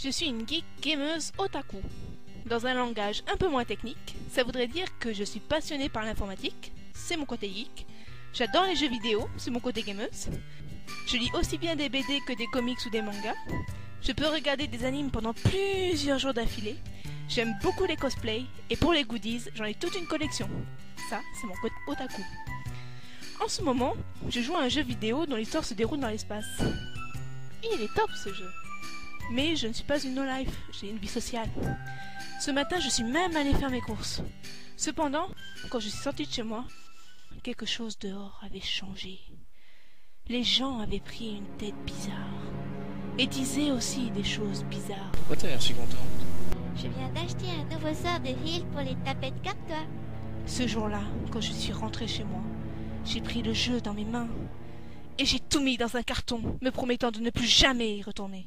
Je suis une geek gameuse otaku. Dans un langage un peu moins technique, ça voudrait dire que je suis passionnée par l'informatique, c'est mon côté geek. J'adore les jeux vidéo, c'est mon côté gameuse. Je lis aussi bien des BD que des comics ou des mangas. Je peux regarder des animes pendant plusieurs jours d'affilée. J'aime beaucoup les cosplays et pour les goodies, j'en ai toute une collection. Ça, c'est mon côté otaku. En ce moment, je joue à un jeu vidéo dont l'histoire se déroule dans l'espace. Il est top ce jeu. Mais je ne suis pas une no-life, j'ai une vie sociale. Ce matin, je suis même allée faire mes courses. Cependant, quand je suis sortie de chez moi, quelque chose dehors avait changé. Les gens avaient pris une tête bizarre et disaient aussi des choses bizarres. Pourquoi t'as l'air si contente? Je viens d'acheter un nouveau sort de heal pour les tapettes comme toi. Ce jour-là, quand je suis rentrée chez moi, j'ai pris le jeu dans mes mains et j'ai tout mis dans un carton, me promettant de ne plus jamais y retourner.